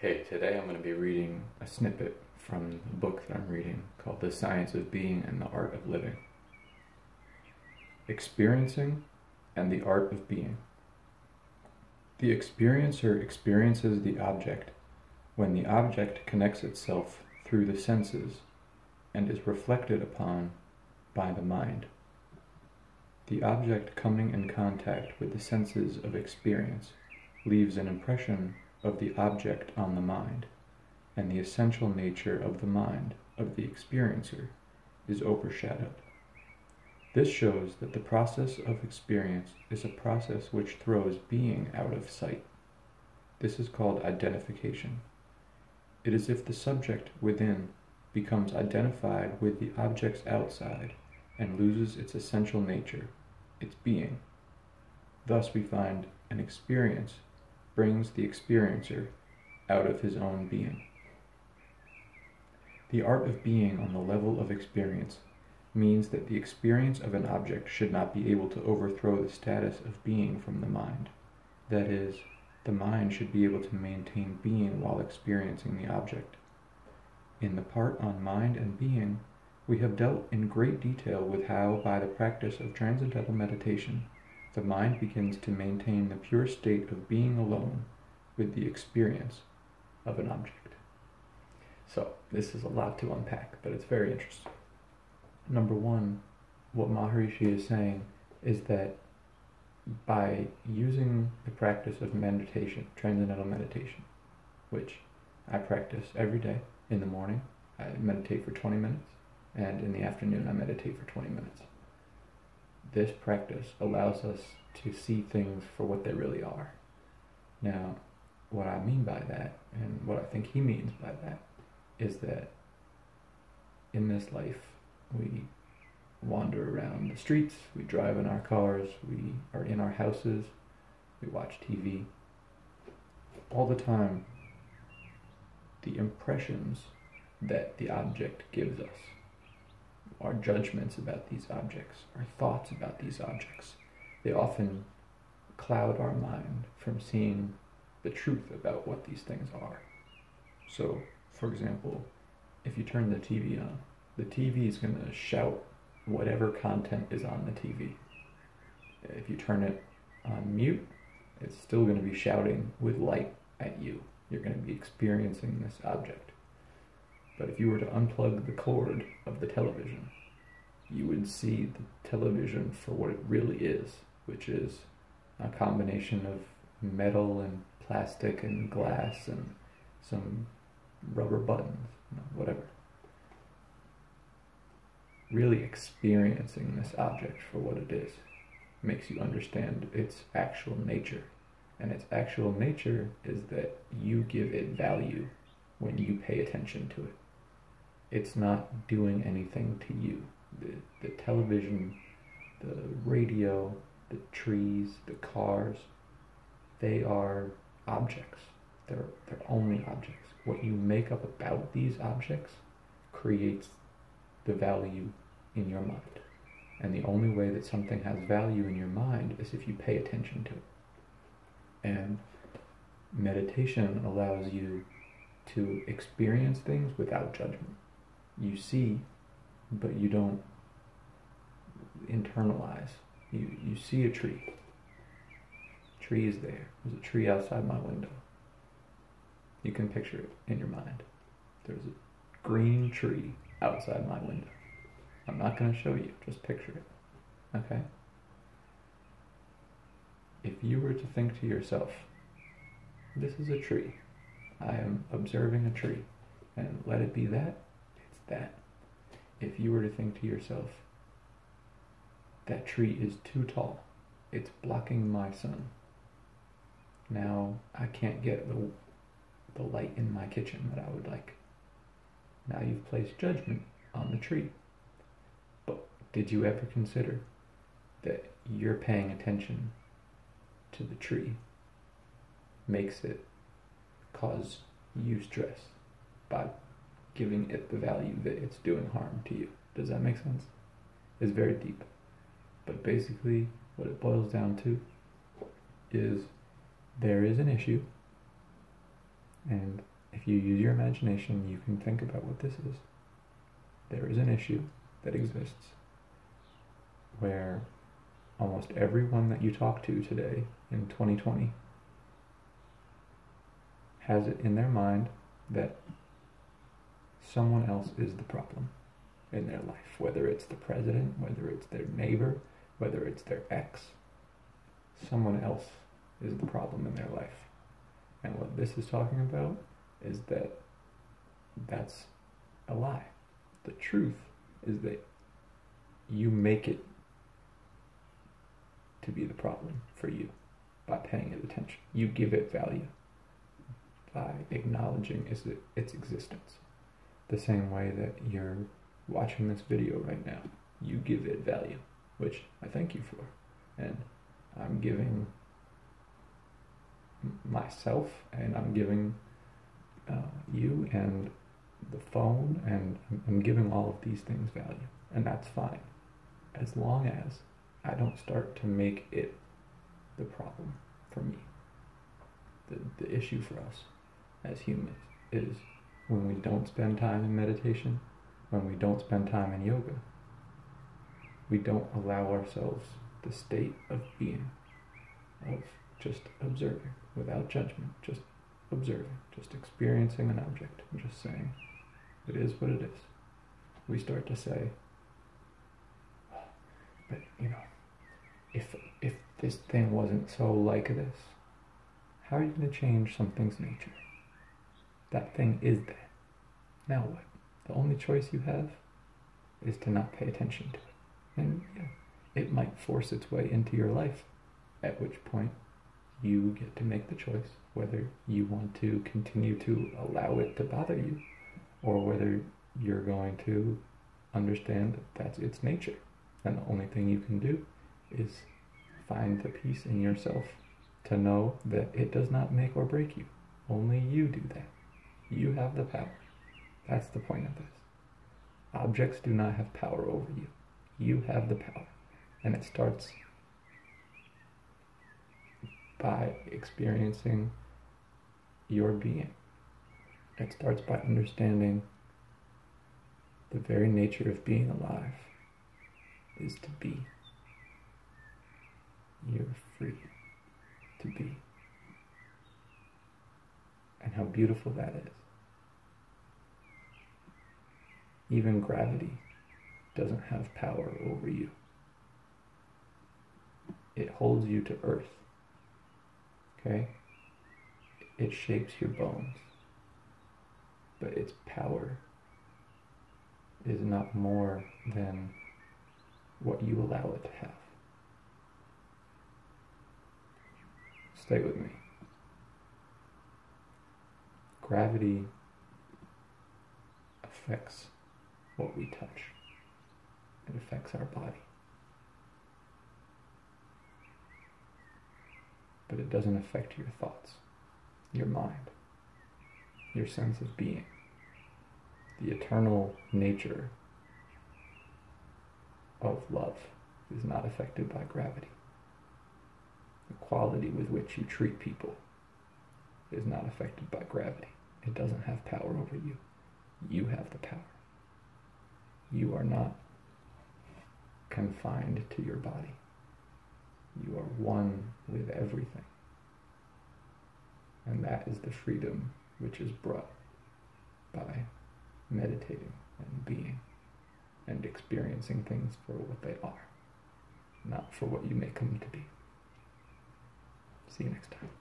Hey, today I'm going to be reading a snippet from the book that I'm reading called The Science of Being and the Art of Living. Experiencing and the Art of Being. The experiencer experiences the object when the object connects itself through the senses and is reflected upon by the mind. The object coming in contact with the senses of experience leaves an impression of the object on the mind, and the essential nature of the mind of the experiencer is overshadowed. This shows that the process of experience is a process which throws being out of sight. This is called identification. It is if the subject within becomes identified with the objects outside and loses its essential nature, its being. Thus we find an experience brings the experiencer out of his own being. The art of being on the level of experience means that the experience of an object should not be able to overthrow the status of being from the mind. That is, the mind should be able to maintain being while experiencing the object. In the part on mind and being, we have dealt in great detail with how, by the practice of transcendental meditation, the mind begins to maintain the pure state of being alone with the experience of an object. So, this is a lot to unpack, but it's very interesting. Number one, what Maharishi is saying is that by using the practice of meditation, transcendental meditation, which I practice every day in the morning, I meditate for 20 minutes, and in the afternoon, I meditate for 20 minutes this practice allows us to see things for what they really are. Now, what I mean by that, and what I think he means by that, is that in this life, we wander around the streets, we drive in our cars, we are in our houses, we watch TV. All the time, the impressions that the object gives us our judgments about these objects, our thoughts about these objects. They often cloud our mind from seeing the truth about what these things are. So, for example, if you turn the TV on, the TV is going to shout whatever content is on the TV. If you turn it on mute, it's still going to be shouting with light at you. You're going to be experiencing this object. But if you were to unplug the cord of the television, you would see the television for what it really is, which is a combination of metal and plastic and glass and some rubber buttons, whatever. Really experiencing this object for what it is makes you understand its actual nature. And its actual nature is that you give it value when you pay attention to it it's not doing anything to you. The, the television, the radio, the trees, the cars, they are objects. They're, they're only objects. What you make up about these objects creates the value in your mind. And the only way that something has value in your mind is if you pay attention to it. And meditation allows you to experience things without judgment you see, but you don't internalize. You, you see a tree. Tree is there. There's a tree outside my window. You can picture it in your mind. There's a green tree outside my window. I'm not going to show you, just picture it. Okay? If you were to think to yourself, this is a tree. I am observing a tree. And let it be that that if you were to think to yourself, that tree is too tall, it's blocking my sun. Now I can't get the, the light in my kitchen that I would like. Now you've placed judgment on the tree. But did you ever consider that you're paying attention to the tree makes it cause you stress by giving it the value that it's doing harm to you. Does that make sense? It's very deep. But basically, what it boils down to is there is an issue, and if you use your imagination, you can think about what this is. There is an issue that exists where almost everyone that you talk to today in 2020 has it in their mind that someone else is the problem in their life, whether it's the president, whether it's their neighbor, whether it's their ex. Someone else is the problem in their life. And what this is talking about is that that's a lie. The truth is that you make it to be the problem for you by paying it attention. You give it value by acknowledging its, its existence. The same way that you're watching this video right now, you give it value, which I thank you for. And I'm giving myself and I'm giving uh, you and the phone and I'm giving all of these things value. And that's fine. As long as I don't start to make it the problem for me. The, the issue for us as humans is when we don't spend time in meditation, when we don't spend time in yoga, we don't allow ourselves the state of being, of just observing without judgment, just observing, just experiencing an object, and just saying, it is what it is. We start to say, but you know, if if this thing wasn't so like this, how are you going to change something's nature? That thing is there. Now what? The only choice you have is to not pay attention to it. And yeah, it might force its way into your life, at which point you get to make the choice whether you want to continue to allow it to bother you or whether you're going to understand that that's its nature. And the only thing you can do is find the peace in yourself to know that it does not make or break you. Only you do that. You have the power. That's the point of this. Objects do not have power over you. You have the power. And it starts by experiencing your being. It starts by understanding the very nature of being alive is to be. You're free to be. And how beautiful that is. Even gravity doesn't have power over you. It holds you to earth. Okay? It shapes your bones. But its power is not more than what you allow it to have. Stay with me. Gravity affects what we touch. It affects our body. But it doesn't affect your thoughts, your mind, your sense of being, the eternal nature of love is not affected by gravity. The quality with which you treat people is not affected by gravity. It doesn't have power over you. You have the power. You are not confined to your body. You are one with everything. And that is the freedom which is brought by meditating and being and experiencing things for what they are, not for what you make them to be. See you next time.